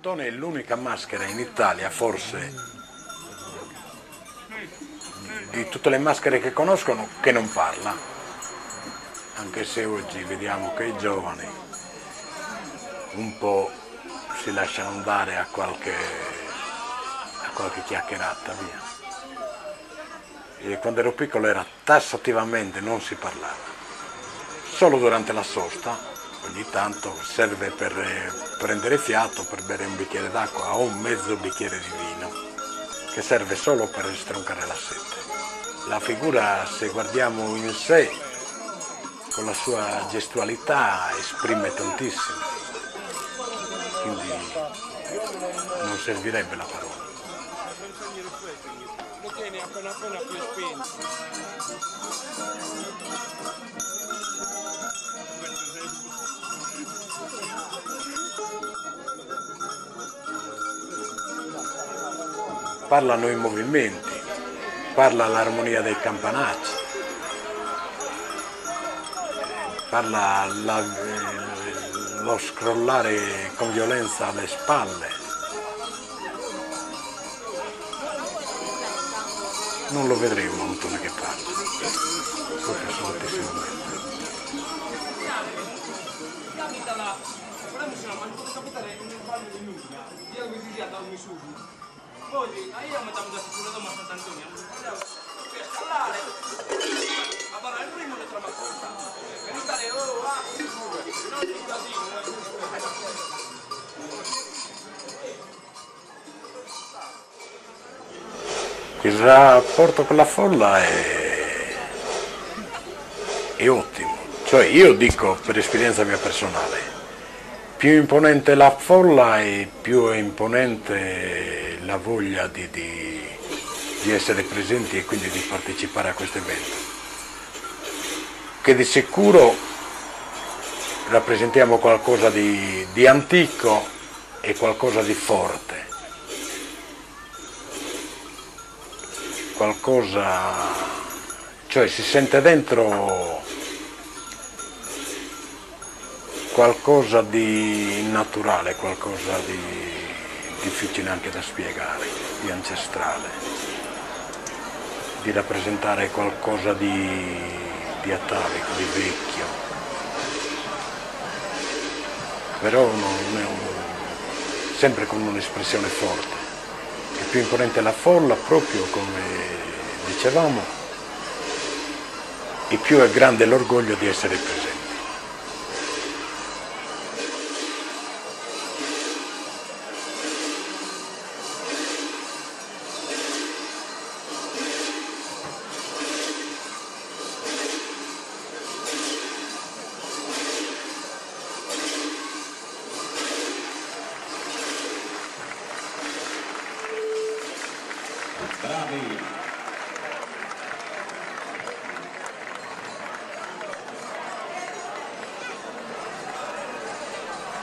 Ottone è l'unica maschera in Italia, forse, di tutte le maschere che conoscono, che non parla. Anche se oggi vediamo che i giovani un po' si lasciano andare a qualche, a qualche chiacchierata, via. E quando ero piccolo era tassativamente, non si parlava. Solo durante la sosta, ogni tanto serve per eh, prendere fiato, per bere un bicchiere d'acqua o un mezzo bicchiere di vino, che serve solo per stroncare la sete. La figura, se guardiamo in sé, con la sua gestualità esprime tantissimo, quindi non servirebbe la parola. appena appena più spinto. Parlano i movimenti, parla l'armonia dei campanacci, parla la- eh, lo scrollare con violenza alle spalle. Non lo vedremo un Antone che parla, proprio assolutamente. Capitala, vorremmo se no, ma potete capitare in un bagno di nulla. Io mi si a dormire su. Poi, a io mi stavo da sicuro da Sant'Antonio. Per scalare. A parlare il primo le tramattura. Per non stare, oh, ah, non di casino. Il rapporto con la folla è, è ottimo, cioè io dico per esperienza mia personale, più imponente la folla e più è imponente la voglia di, di- di essere presenti e quindi di partecipare a questo evento, che di sicuro rappresentiamo qualcosa di, di antico e qualcosa di forte. qualcosa, cioè si sente dentro qualcosa di naturale, qualcosa di difficile anche da spiegare, di ancestrale, di rappresentare qualcosa di, di atavico, di vecchio, però non un- sempre con un'espressione forte. È più imponente la folla proprio come dicevamo e più è grande l'orgoglio di essere presenti. Bravi.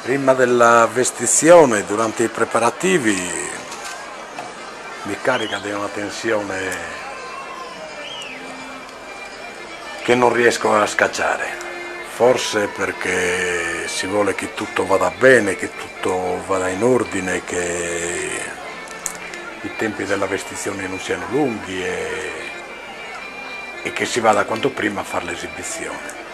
Prima della vestizione, durante i preparativi, mi carica di una tensione che non riesco a scacciare. Forse perché si vuole che tutto vada bene, che tutto vada in ordine, che i tempi della vestizione non siano lunghi e, e che si vada quanto prima a fare l'esibizione.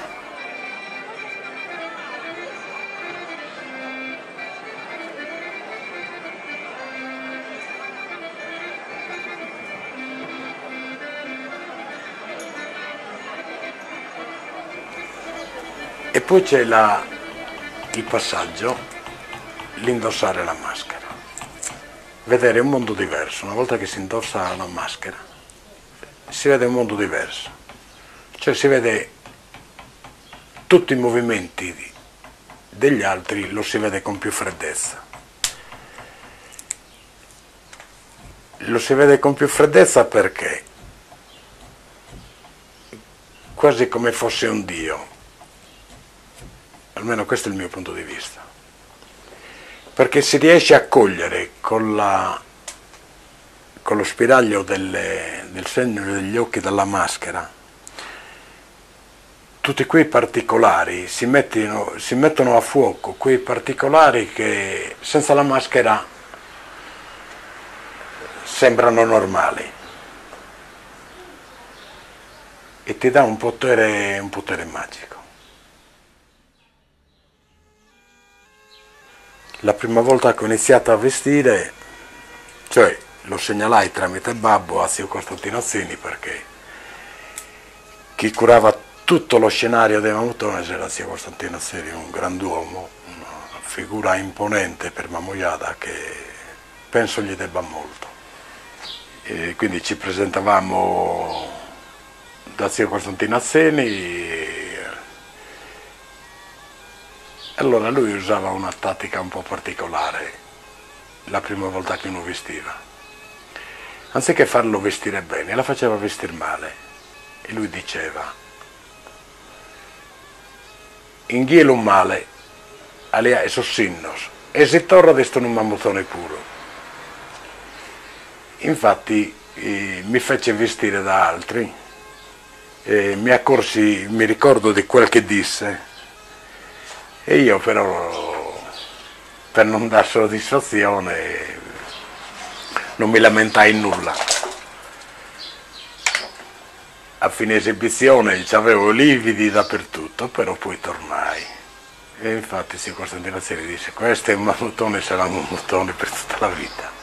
E poi c'è il passaggio, l'indossare la maschera. Vedere un mondo diverso, una volta che si indossa la maschera, si vede un mondo diverso. Cioè si vede tutti i movimenti degli altri, lo si vede con più freddezza. Lo si vede con più freddezza perché quasi come fosse un dio, almeno questo è il mio punto di vista, perché si riesce a cogliere con, la- con lo spiraglio delle- del segno degli occhi dalla maschera tutti quei particolari si, mettono, si mettono a fuoco, quei particolari che senza la maschera sembrano normali e ti dà un potere, un potere magico. La prima volta che ho iniziato a vestire, cioè lo segnalai tramite Babbo a Zio Costantino Azzini perché chi curava tutto lo scenario dei Mamutones era Zio Costantino Azzini, un grand'uomo, una figura imponente per Mamoiada che penso gli debba molto. E quindi ci presentavamo da Zio Costantino allora lui usava una tattica un po' particolare la prima volta che uno vestiva anziché farlo vestire bene, la faceva vestire male. E lui diceva, in ghielo un male, alia e sossinnos, e si torna adesso in un mammutone puro. Infatti eh, mi fece vestire da altri, eh, mi accorsi, mi ricordo di quel che disse, e io però, per non dar soddisfazione, non mi lamentai nulla. A fine esibizione avevo lividi dappertutto, però poi tornai. E infatti si Costantino Azzeri disse, questo è un mammutone, sarà un mammutone per tutta la vita.